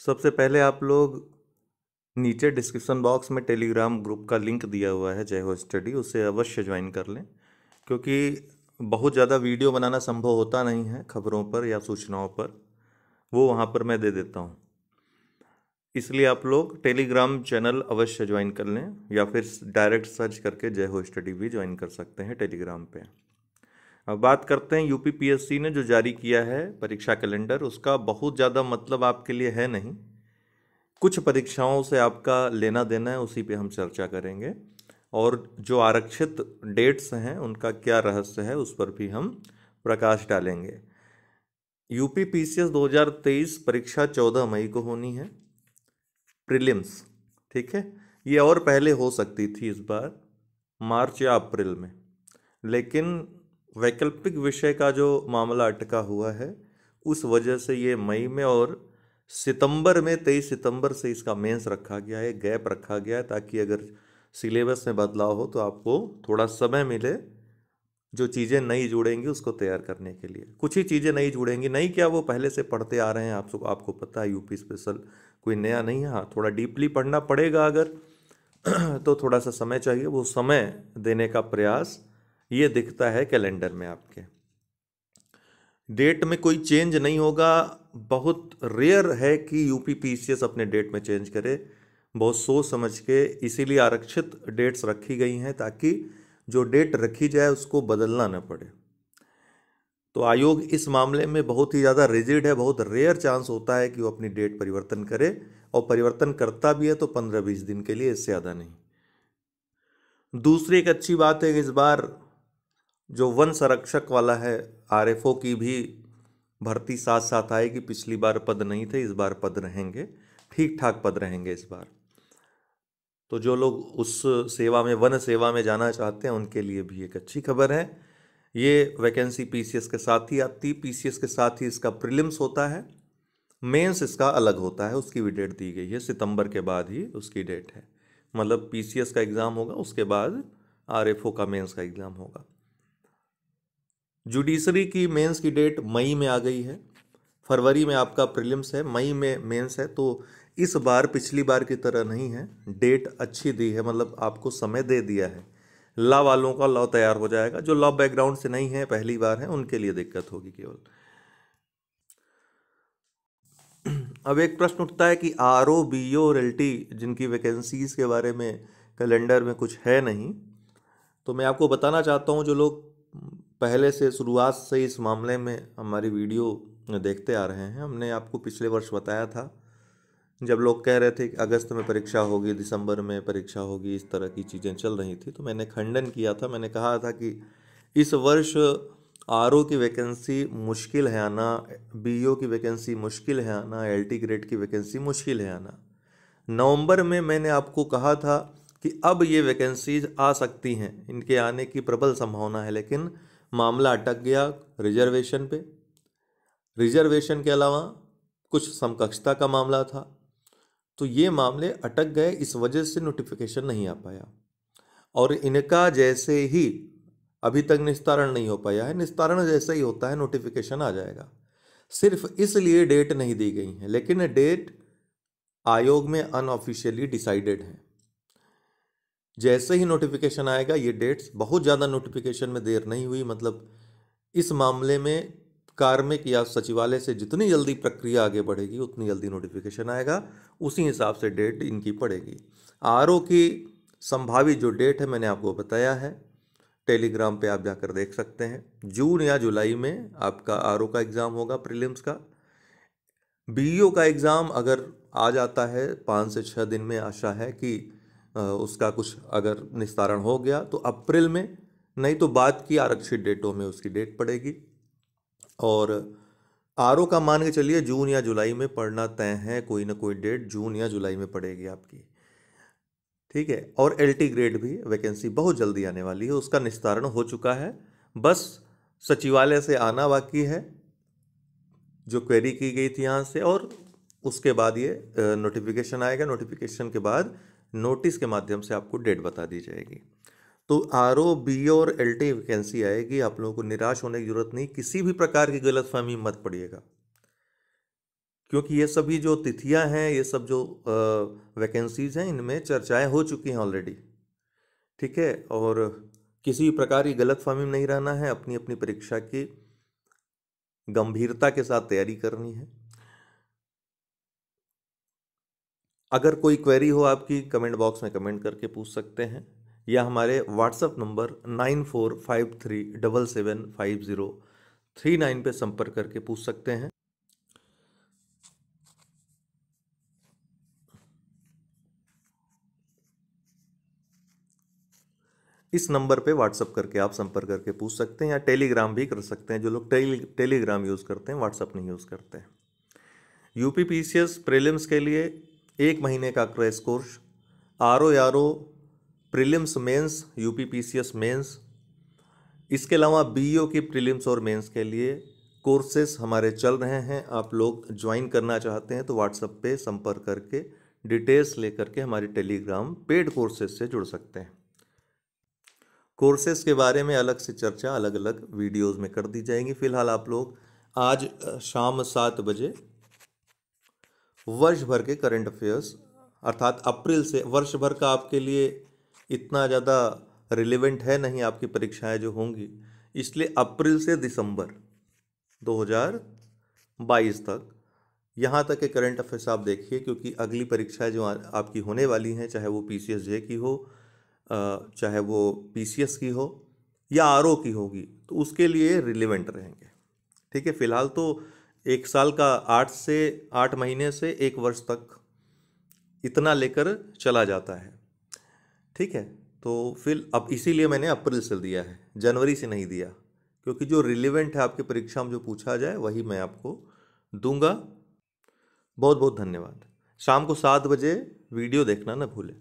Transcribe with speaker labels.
Speaker 1: सबसे पहले आप लोग नीचे डिस्क्रिप्शन बॉक्स में टेलीग्राम ग्रुप का लिंक दिया हुआ है जय हो स्टडी, उसे अवश्य ज्वाइन कर लें, क्योंकि बहुत ज़्यादा वीडियो बनाना संभव होता नहीं है खबरों पर या सूचनाओं पर। वो वहाँ पर मैं दे देता हूँ। इसलिए आप लोग टेलीग्राम चैनल अवश्य ज्वाइन कर लें या फिर डायरेक्ट सर्च करके जय हो स्टडी भी ज्वाइन कर सकते हैं टेलीग्राम पे। अब बात करते हैं यूपी पीएससी ने जो जारी किया है परीक्षा कैलेंडर, उसका बहुत ज़्यादा मतलब आपके लिए है नहीं। कुछ परीक्षाओं से आपका लेना देना है, उसी पे हम चर्चा करेंगे। और जो आरक्षित डेट्स हैं, उनका क्या रहस्य है, उस पर भी हम प्रकाश डालेंगे। यूपी पी सी एस दो हज़ार तेईस परीक्षा चौदह मई को होनी है। प्रीलिम्स, ठीक है? ये और पहले हो सकती थी इस बार, मार्च या अप्रैल में। लेकिन वैकल्पिक विषय का जो मामला अटका हुआ है, उस वजह से ये मई में और सितंबर में, तेईस सितंबर से इसका मेंस रखा गया है, गैप रखा गया है, ताकि अगर सिलेबस में बदलाव हो तो आपको थोड़ा समय मिले जो चीज़ें नई जुड़ेंगी उसको तैयार करने के लिए। कुछ ही चीज़ें नई जुड़ेंगी नहीं क्या वो पहले से पढ़ते आ रहे हैं, आप सबको आपको पता है, यूपी स्पेशल कोई नया नहीं है। हाँ थोड़ा डीपली पढ़ना पड़ेगा अगर तो थोड़ा सा समय चाहिए, वो समय देने का प्रयास ये दिखता है कैलेंडर में आपके। डेट में कोई चेंज नहीं होगा। बहुत रेयर है कि यूपी पीसीएस अपने डेट में चेंज करे। बहुत सोच समझ के इसीलिए आरक्षित डेट्स रखी गई हैं ताकि जो डेट रखी जाए उसको बदलना न पड़े। तो आयोग इस मामले में बहुत ही ज़्यादा रिजिड है। बहुत रेयर चांस होता है कि वो अपनी डेट परिवर्तन करे और परिवर्तन करता भी है तो पंद्रह बीस दिन के लिए इससे ज़्यादा नहीं। दूसरी एक अच्छी बात है कि इस बार जो वन संरक्षक वाला है आरएफओ की भी भर्ती साथ साथ आएगी। पिछली बार पद नहीं थे, इस बार पद रहेंगे। ठीक ठाक पद रहेंगे इस बार। तो जो लोग उस सेवा में, वन सेवा में जाना चाहते हैं, उनके लिए भी एक अच्छी खबर है। ये वैकेंसी पीसीएस के साथ ही आती पीसीएस के साथ ही इसका प्रीलिम्स होता है। मेंस इसका अलग होता है, उसकी भी डेट दी गई है। सितंबर के बाद ही उसकी डेट है। मतलब पीसीएस का एग्ज़ाम होगा, उसके बाद आरएफओ का मेंस का एग्ज़ाम होगा। जुडिशरी की मेंस की डेट मई में आ गई है। फरवरी में आपका प्रीलिम्स है, मई में मेंस है तो इस बार पिछली बार की तरह नहीं है। डेट अच्छी दी है मतलब आपको समय दे दिया है। लॉ वालों का लॉ तैयार हो जाएगा। जो लॉ बैकग्राउंड से नहीं है, पहली बार है, उनके लिए दिक्कत होगी केवल। अब एक प्रश्न उठता है कि आर ओ बी ओ और एल टी जिनकी वैकेंसीज के बारे में कैलेंडर में कुछ है नहीं तो मैं आपको बताना चाहता हूँ, जो लोग पहले से शुरुआत से इस मामले में हमारी वीडियो देखते आ रहे हैं। हमने आपको पिछले वर्ष बताया था, जब लोग कह रहे थे कि अगस्त में परीक्षा होगी, दिसंबर में परीक्षा होगी, इस तरह की चीज़ें चल रही थी तो मैंने खंडन किया था। मैंने कहा था कि इस वर्ष आरओ की वैकेंसी मुश्किल है आना बीओ की वैकेंसी मुश्किल है आना एलटी ग्रेड की वैकेंसी मुश्किल है आना। नवंबर में मैंने आपको कहा था कि अब ये वैकेंसीज आ सकती हैं, इनके आने की प्रबल संभावना है, लेकिन मामला अटक गया रिजर्वेशन पे। रिजर्वेशन के अलावा कुछ समकक्षता का मामला था। तो ये मामले अटक गए, इस वजह से नोटिफिकेशन नहीं आ पाया। और इनका जैसे ही अभी तक निस्तारण नहीं हो पाया है, निस्तारण जैसे ही होता है नोटिफिकेशन आ जाएगा। सिर्फ़ इसलिए डेट नहीं दी गई है, लेकिन डेट आयोग में अनऑफिशियली डिसाइडेड है। जैसे ही नोटिफिकेशन आएगा, ये डेट्स बहुत ज़्यादा नोटिफिकेशन में देर नहीं हुई। मतलब इस मामले में कार्मिक या सचिवालय से जितनी जल्दी प्रक्रिया आगे बढ़ेगी, उतनी जल्दी नोटिफिकेशन आएगा। उसी हिसाब से डेट इनकी पड़ेगी। आरओ की संभावित जो डेट है, मैंने आपको बताया है। टेलीग्राम पे आप जाकर देख सकते हैं। जून या जुलाई में आपका आरओ का एग्ज़ाम होगा प्रीलिम्स का। बी का एग्ज़ाम अगर आ जाता है, पाँच से छः दिन में आशा है कि उसका कुछ अगर निस्तारण हो गया तो अप्रैल में, नहीं तो बाद की आरक्षित डेटों में उसकी डेट पड़ेगी। और आरओ का मान के चलिए, जून या जुलाई में पढ़ना तय है, कोई ना कोई डेट जून या जुलाई में पड़ेगी आपकी। ठीक है? और एलटी ग्रेड भी, वैकेंसी बहुत जल्दी आने वाली है, उसका निस्तारण हो चुका है। बस सचिवालय से आना बाकी है, जो क्वेरी की गई थी यहाँ से, और उसके बाद ये नोटिफिकेशन आएगा। नोटिफिकेशन के बाद नोटिस के माध्यम से आपको डेट बता दी जाएगी। तो आर ओ, बी ओ और एल टी वैकेंसी आएगी, आप लोगों को निराश होने की ज़रूरत नहीं, किसी भी प्रकार की गलत फहमी मत पड़िएगा। क्योंकि ये सभी जो तिथियाँ हैं, ये सब जो वैकेंसीज हैं, इनमें चर्चाएँ हो चुकी हैं ऑलरेडी ठीक है? और किसी भी प्रकार की गलत फहमी में नहीं रहना है अपनी अपनी परीक्षा की गंभीरता के साथ तैयारी करनी है। अगर कोई क्वेरी हो आपकी कमेंट बॉक्स में कमेंट करके पूछ सकते हैं, या हमारे WhatsApp number nine four five three double seven five zero three nine पर संपर्क करके पूछ सकते हैं। इस नंबर पे व्हाट्सअप करके आप संपर्क करके पूछ सकते हैं, या टेलीग्राम भी कर सकते हैं, जो लोग टेली टेलीग्राम यूज़ करते हैं व्हाट्सअप नहीं यूज़ करते हैं। यूपी पी के लिए एक महीने का crash course R O R O prelims mains U P P C S mains, इसके अलावा बी ओ की प्रिलिम्स और मेंस के लिए कोर्सेस हमारे चल रहे हैं। आप लोग ज्वाइन करना चाहते हैं तो व्हाट्सएप पे संपर्क करके, डिटेल्स लेकर के हमारे टेलीग्राम पेड कोर्सेज से जुड़ सकते हैं। कोर्सेज के बारे में अलग से चर्चा अलग अलग वीडियोस में कर दी जाएँगी। फ़िलहाल आप लोग आज शाम सात बजे वर्ष भर के करंट अफेयर्स अर्थात अप्रैल से वर्ष भर का आपके लिए इतना ज़्यादा रिलेवेंट है नहीं आपकी परीक्षाएँ जो होंगी। इसलिए अप्रैल से दिसंबर 2022 तक यहाँ तक के करंट अफेयर्स आप देखिए, क्योंकि अगली परीक्षाएँ जो आपकी होने वाली हैं, चाहे वो पी जे की हो चाहे वो पी सी एस की हो या आर ओ की होगी तो उसके लिए रिलेवेंट रहेंगे। ठीक है, फ़िलहाल तो एक साल का आठ से आठ महीने से एक वर्ष तक इतना लेकर चला जाता है। ठीक है? तो फिर अब इसीलिए मैंने अप्रैल से दिया है, जनवरी से नहीं दिया, क्योंकि जो रिलेवेंट है आपकी परीक्षा में जो पूछा जाए, वही मैं आपको दूँगा। बहुत बहुत धन्यवाद। शाम को सात बजे वीडियो देखना ना भूलें।